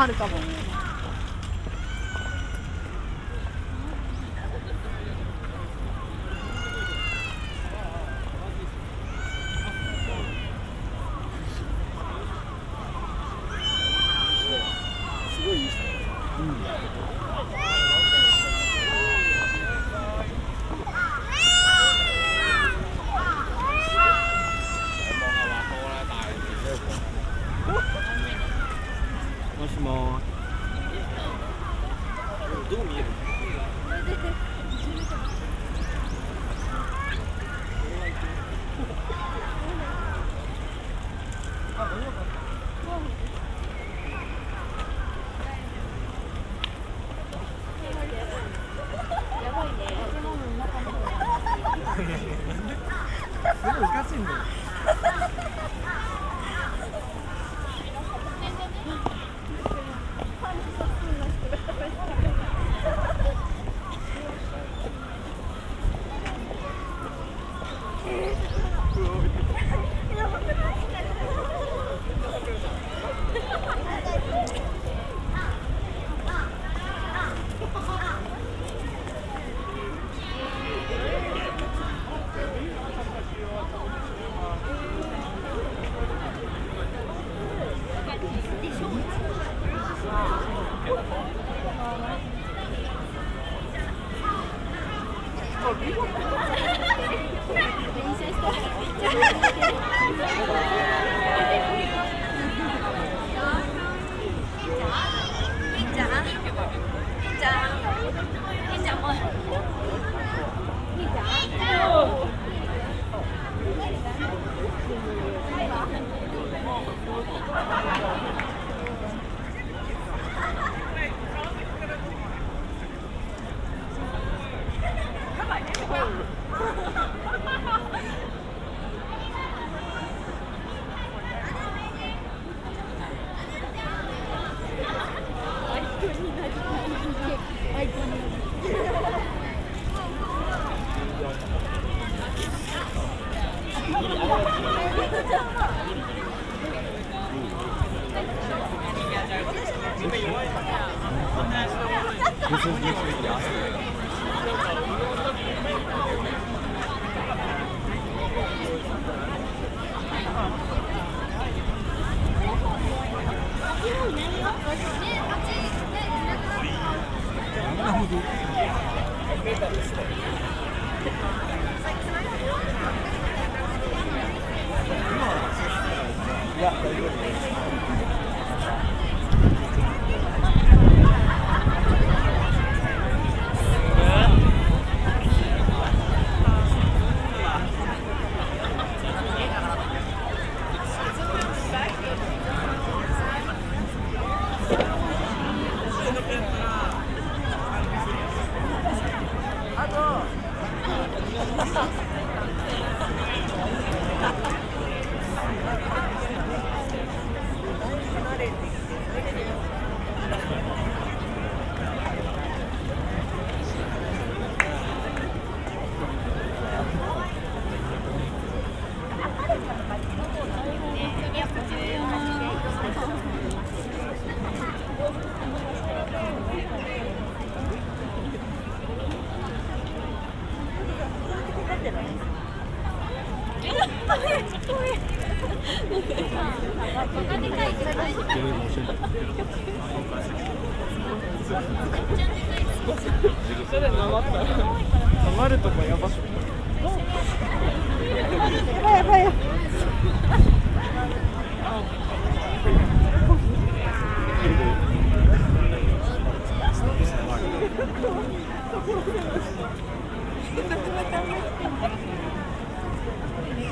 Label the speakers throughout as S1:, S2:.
S1: あ
S2: るかも。
S3: すごいいい。うん Oh. まるとやばそう。
S2: い。Thank you. よ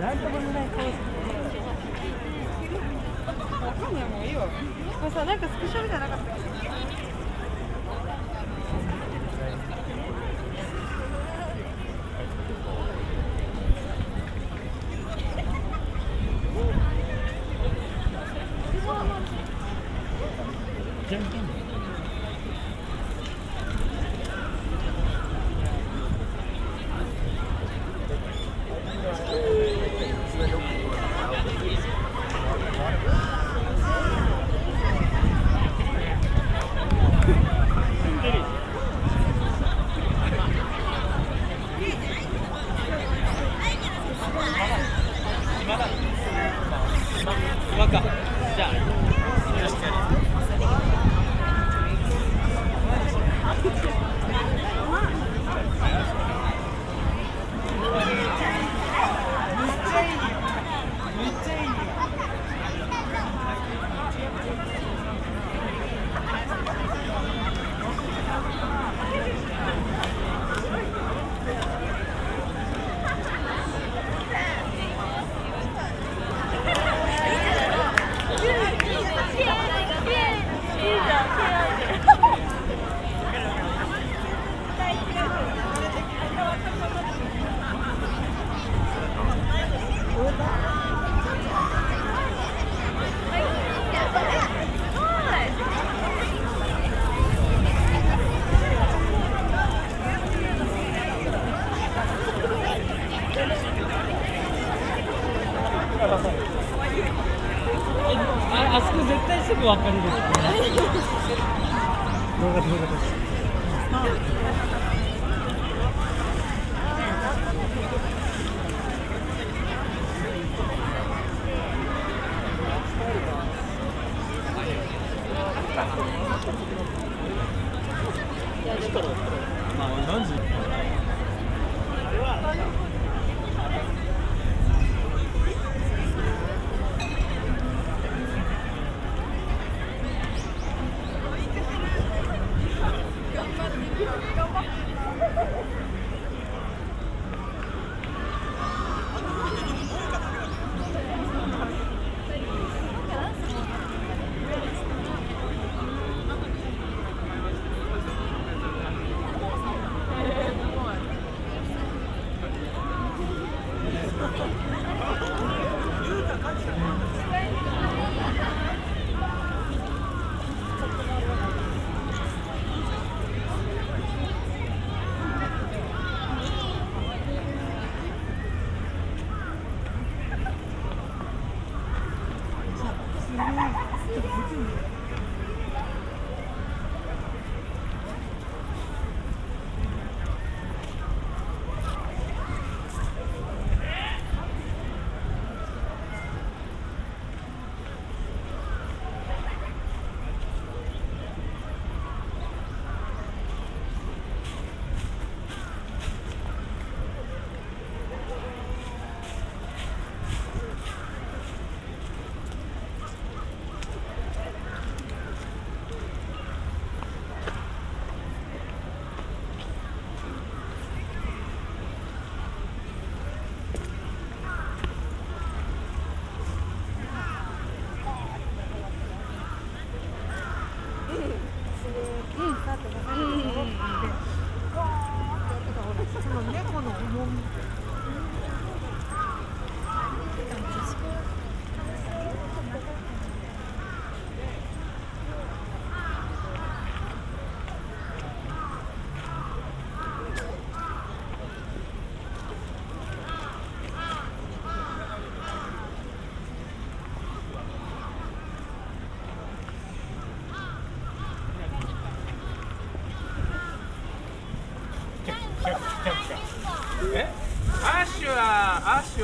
S4: なんとも言えない顔してわかんないもういいわさなんかスクショみたいなかった？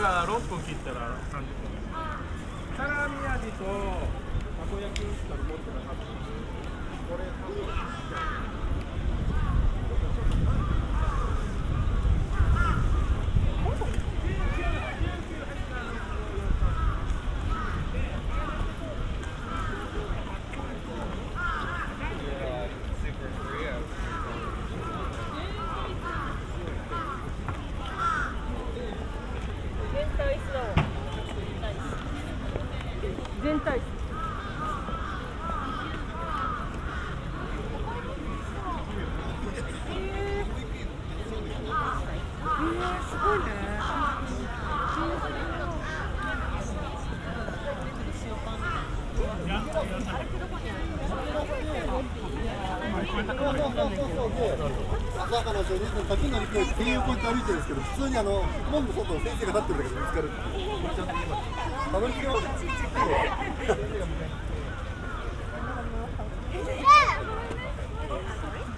S5: が6分切ったら30分サラミ味と
S4: すごいね。
S6: 赤坂の人に滝乗り越えて、天横に歩いてるんですけど、普通にあの門の外、先生が立ってるだけで見つかる。たま
S3: に来まし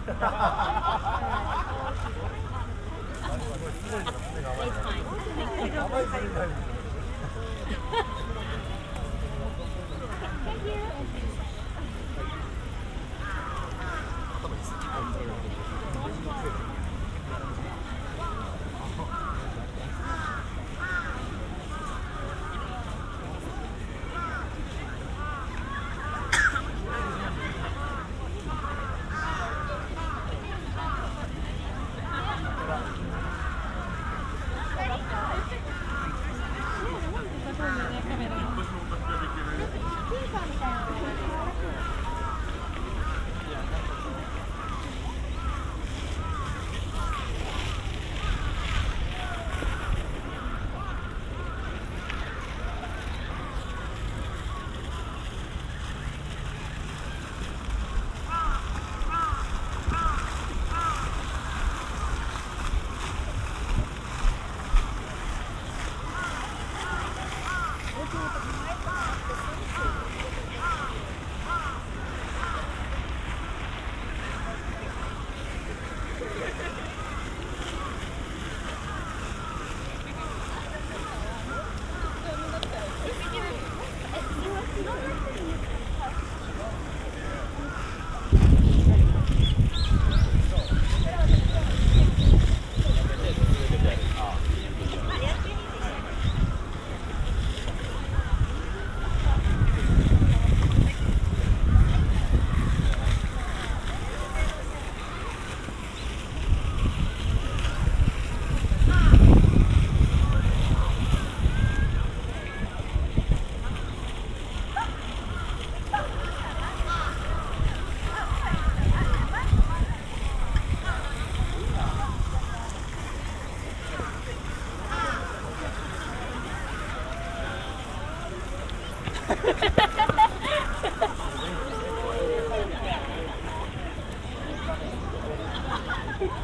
S3: た。
S1: Oh,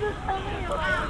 S1: 这上面有
S5: 啊。